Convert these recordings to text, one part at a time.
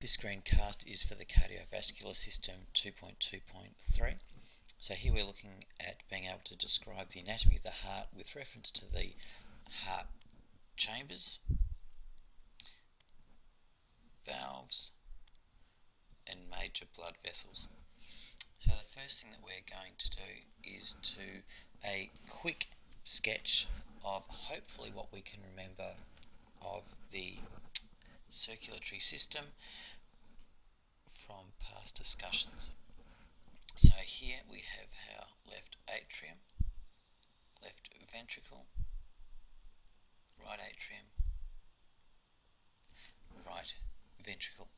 This screencast is for the cardiovascular system 2.2.3. So here we're looking at being able to describe the anatomy of the heart with reference to the heart chambers, valves, and major blood vessels. So the first thing that we're going to do is to a quick sketch of hopefully what we can remember of the circulatory system from past discussions. So here we have our left atrium, left ventricle, right atrium, right ventricle.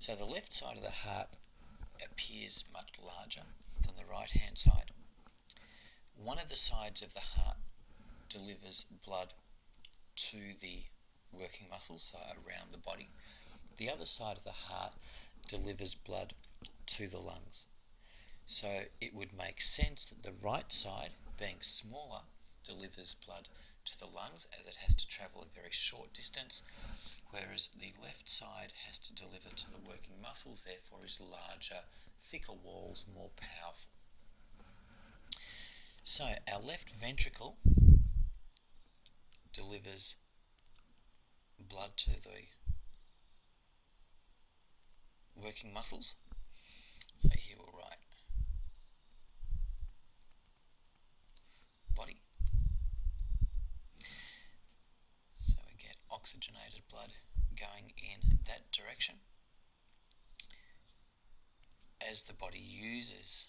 So the left side of the heart appears much larger than the right hand side. One of the sides of the heart delivers blood to the working muscles, around the body. The other side of the heart delivers blood to the lungs. So it would make sense that the right side, being smaller, delivers blood to the lungs as it has to travel a very short distance, whereas the left side has to deliver to the working muscles, therefore is larger, thicker walls, more powerful. So our left ventricle delivers blood to the working muscles. So here we'll write body. So we get oxygenated blood going in that direction. As the body uses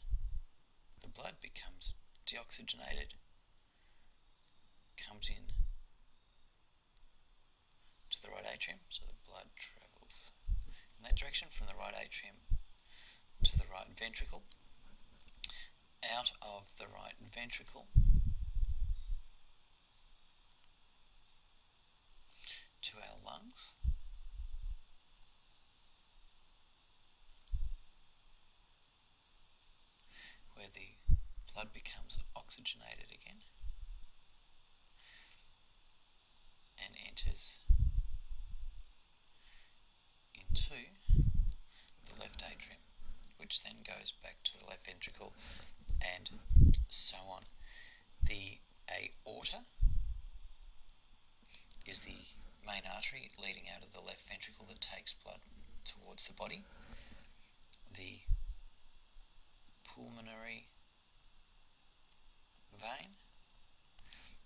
the blood becomes deoxygenated, comes in the right atrium, so the blood travels in that direction from the right atrium to the right ventricle, out of the right ventricle to our lungs. Where the blood becomes oxygenated again and enters into the left atrium, which then goes back to the left ventricle and so on. The aorta is the main artery leading out of the left ventricle that takes blood towards the body. The pulmonary vein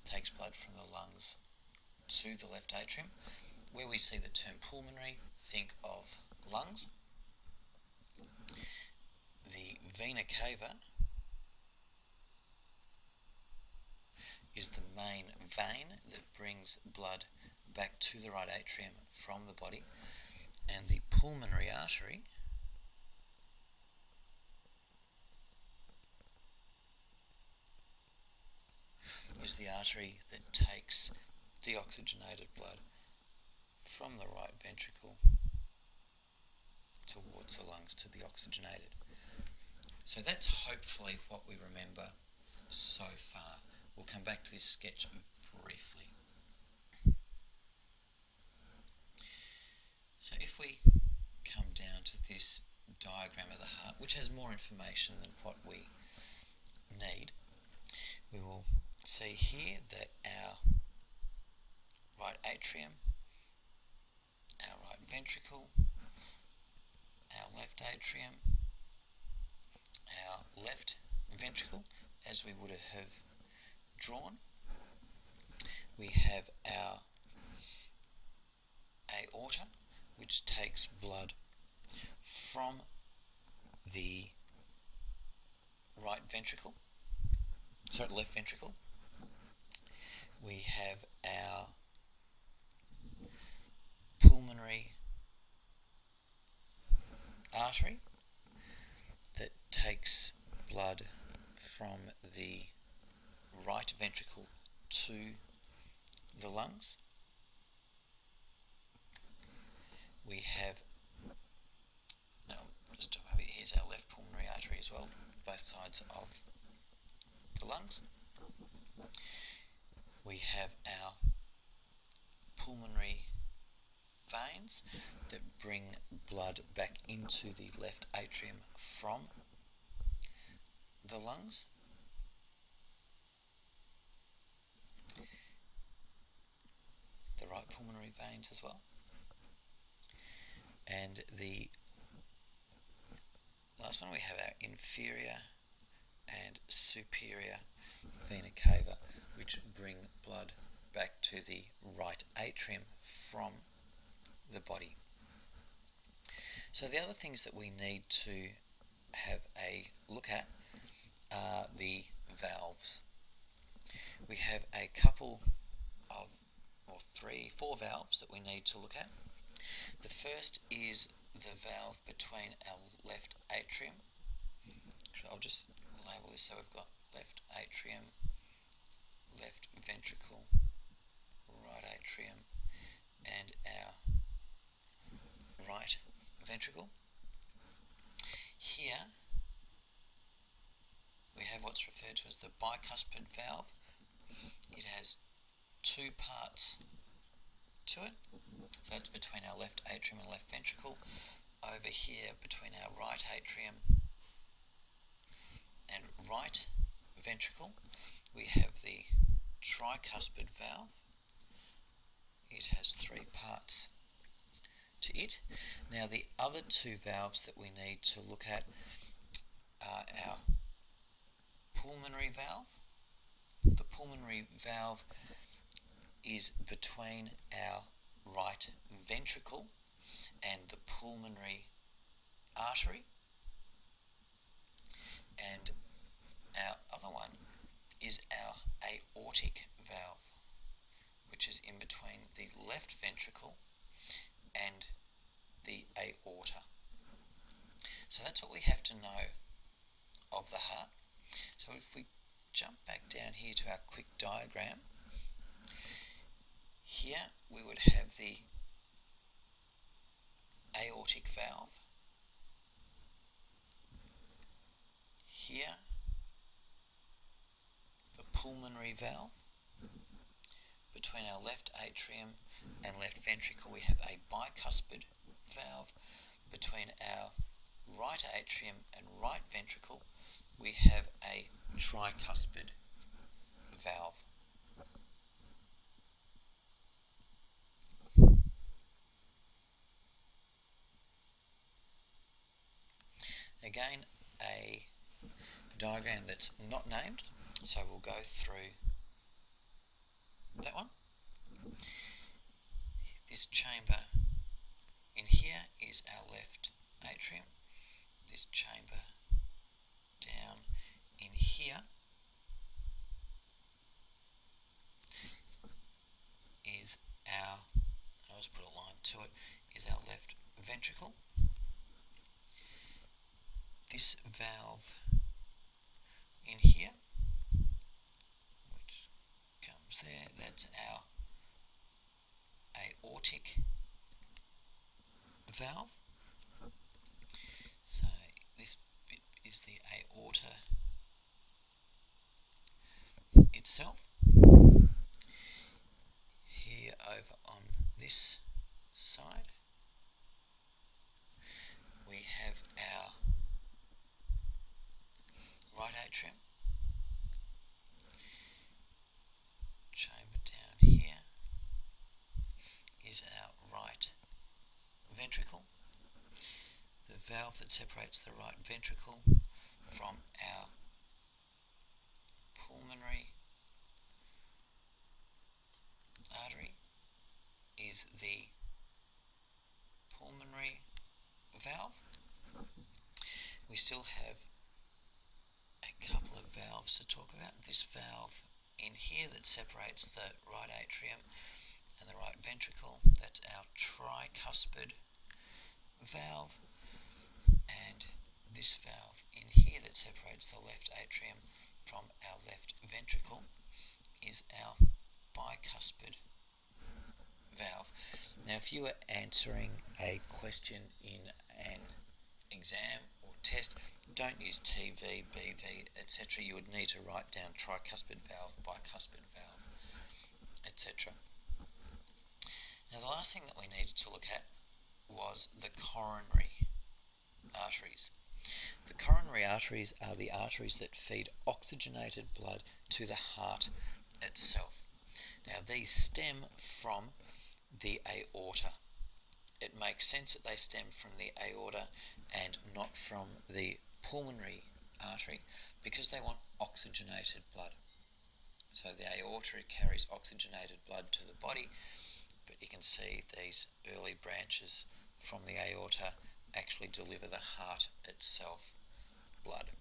takes blood from the lungs to the left atrium. Where we see the term pulmonary, think of lungs. The vena cava is the main vein that brings blood back to the right atrium from the body, and the pulmonary artery is the artery that takes deoxygenated blood from the right ventricle towards the lungs to be oxygenated. So that's hopefully what we remember so far. We'll come back to this sketch briefly. So if we come down to this diagram of the heart, which has more information than what we need, we will see here that our right atrium, ventricle, our left atrium, our left ventricle, as we would have drawn. We have our aorta, which takes blood from the right ventricle, sorry, left ventricle. We have our pulmonary artery that takes blood from the right ventricle to the lungs. We have, no, just here's our left pulmonary artery as well, both sides of the lungs. We have our pulmonary veins that bring blood back into the left atrium from the lungs. The right pulmonary veins as well. And the last one we have our inferior and superior vena cava, which bring blood back to the right atrium from the body. So the other things that we need to have a look at are the valves. We have a couple of, or three, four valves that we need to look at. The first is the valve between our left atrium. I'll just label this so we've got left atrium, left ventricle, right atrium, and our ventricle. Here we have what's referred to as the bicuspid valve. It has two parts to it. So it's between our left atrium and left ventricle. Over here between our right atrium and right ventricle we have the tricuspid valve. It has three parts to it. Now the other two valves that we need to look at are our pulmonary valve. The pulmonary valve is between our right ventricle and the pulmonary artery. And our other one is our aortic valve, which is in between the left ventricle and the aorta. So that's what we have to know of the heart. So if we jump back down here to our quick diagram, here we would have the aortic valve. Here, the pulmonary valve. Between our left atrium and left ventricle, we have a bicuspid valve. Between our right atrium and right ventricle, we have a tricuspid valve. Again, a diagram that's not named, so we'll go through that one. This chamber in here is our left atrium. This chamber down in here is our, I'll just put a line to it, is our left ventricle. This valve in here, which comes there, that's our aortic valve. So this bit is the aorta itself. Here over on this side we have our right atrium chamber down here is our right ventricle the valve that separates the right ventricle from our pulmonary artery is the pulmonary valve. We still have couple of valves to talk about. This valve in here that separates the right atrium and the right ventricle, that's our tricuspid valve. And this valve in here that separates the left atrium from our left ventricle is our bicuspid valve. Now, if you were answering a question in an exam test, don't use TV, BV, etc. You would need to write down tricuspid valve, bicuspid valve, etc. Now, the last thing that we needed to look at was the coronary arteries. The coronary arteries are the arteries that feed oxygenated blood to the heart itself. Now, these stem from the aorta. It makes sense that they stem from the aorta and not from the pulmonary artery because they want oxygenated blood. So the aorta carries oxygenated blood to the body, but you can see these early branches from the aorta actually deliver the heart itself blood.